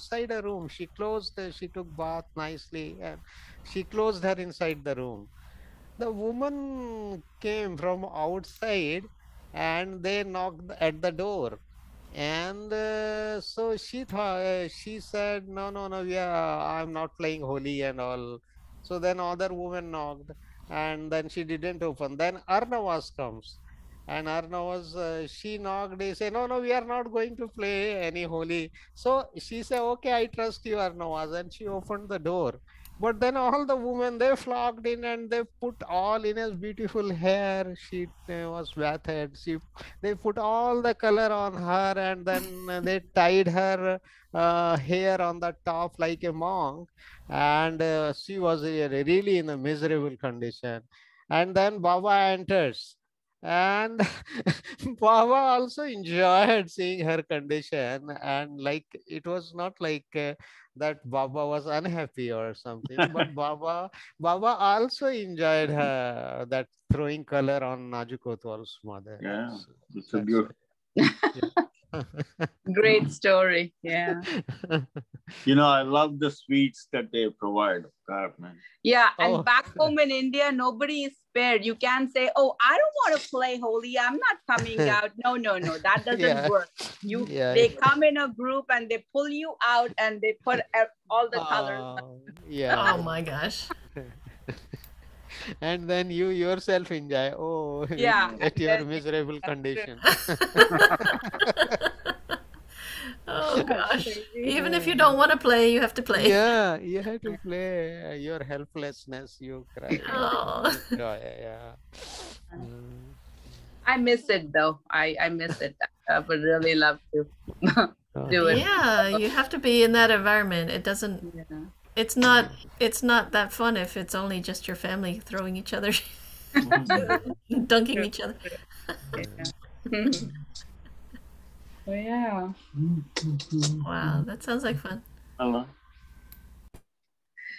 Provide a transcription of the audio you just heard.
inside a room. She closed, she took bath nicely and she closed her inside the room. The woman came from outside and they knocked at the door. And uh, so she thought, she said, no, no, no, yeah, I'm not playing Holi and all. So then other woman knocked and then she didn't open. Then Arnavaz comes and Arnavaz, uh, she knocked, he said, no, no, we are not going to play any Holi. So she said, okay, I trust you, Arnavaz. And she opened the door. But then all the women, they flocked in and they put all in his beautiful hair. She uh, was bathed. She, they put all the color on her and then they tied her uh, hair on the top like a monk and uh, she was uh, really in a miserable condition and then baba enters and baba also enjoyed seeing her condition and like it was not like uh, that baba was unhappy or something but baba baba also enjoyed her that throwing color on Naju Kotwal's mother Yeah, So it's a beautiful. it. Great story. Yeah. You know, I love the sweets that they provide. God, man. Yeah. And Oh. back home in India, nobody is spared. You can't say, oh, I don't want to play Holi. I'm not coming out. No, no, no. That doesn't Yeah. work. You Yeah, they yeah. come in a group and they pull you out and they put all the colors. Oh, yeah. Oh my gosh. And then you yourself enjoy oh Yeah, at your miserable condition Oh gosh. Even if you don't want to play, you have to play. yeah you have to play uh, your helplessness you cry Oh. enjoy yeah Mm. I miss it though. I, I miss it. I would really love to do it. Yeah, you have to be in that environment. It doesn't Yeah. It's not it's not that fun if it's only just your family throwing each other dunking each other. oh yeah. Mm-hmm. Wow, that sounds like fun. Hello.